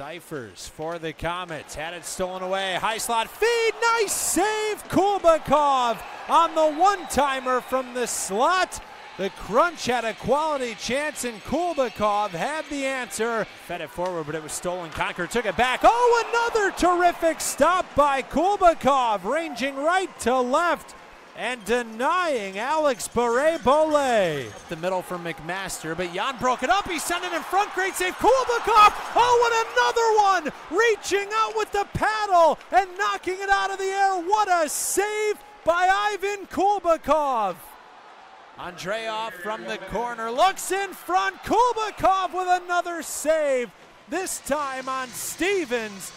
Ciphers for the Comets. Had it stolen away. High slot feed. Nice save. Kulbakov on the one timer from the slot. The crunch had a quality chance, and Kulbakov had the answer. Fed it forward, but it was stolen. Concord took it back. Oh, another terrific stop by Kulbakov, ranging right to left and denying Alex Barré-Boulet. The middle for McMaster, but Jan broke it up. He sent it in front. Great save. Kulbakov. Oh, and another one. Reaching out with the paddle and knocking it out of the air. What a save by Ivan Kulbakov. Andreoff from the corner looks in front. Kulbakov with another save. This time on Stevens.